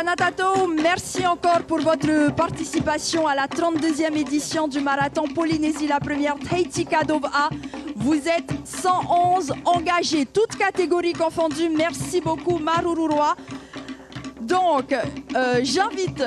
Taranatato, merci encore pour votre participation à la 32e édition du marathon Polynésie, la première Tahiti Kadova. Vous êtes 111 engagés, toutes catégories confondues. Merci beaucoup, Marururua. Donc, euh, j'invite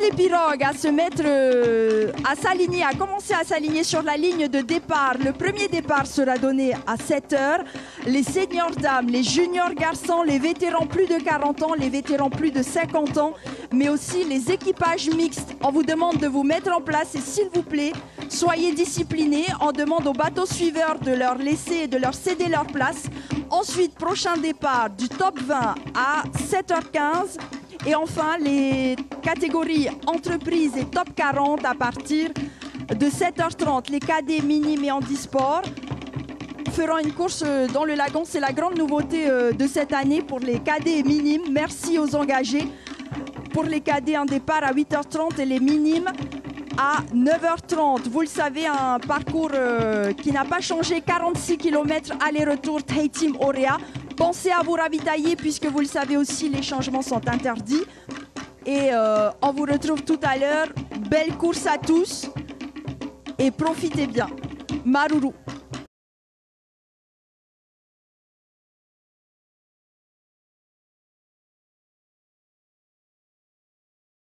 les pirogues à se mettre, euh, à s'aligner, à commencer à s'aligner sur la ligne de départ. Le premier départ sera donné à 7 heures. Les seniors dames, les juniors garçons, les vétérans plus de 40 ans, les vétérans plus de 50 ans, mais aussi les équipages mixtes. On vous demande de vous mettre en place et s'il vous plaît, soyez disciplinés. On demande aux bateaux suiveurs de leur laisser et de leur céder leur place. Ensuite, prochain départ du top 20 à 7h15. Et enfin, les catégories entreprises et top 40 à partir de 7h30. Les cadets minimes et handisport feront une course dans le lagon. C'est la grande nouveauté euh, de cette année pour les cadets minimes. Merci aux engagés. Pour les cadets, un départ à 8h30 et les minimes à 9h30. Vous le savez, un parcours euh, qui n'a pas changé, 46 km aller-retour Tahiti Auréa. Pensez à vous ravitailler puisque vous le savez aussi, les changements sont interdits. Et euh, on vous retrouve tout à l'heure. Belle course à tous et profitez bien. Maruru.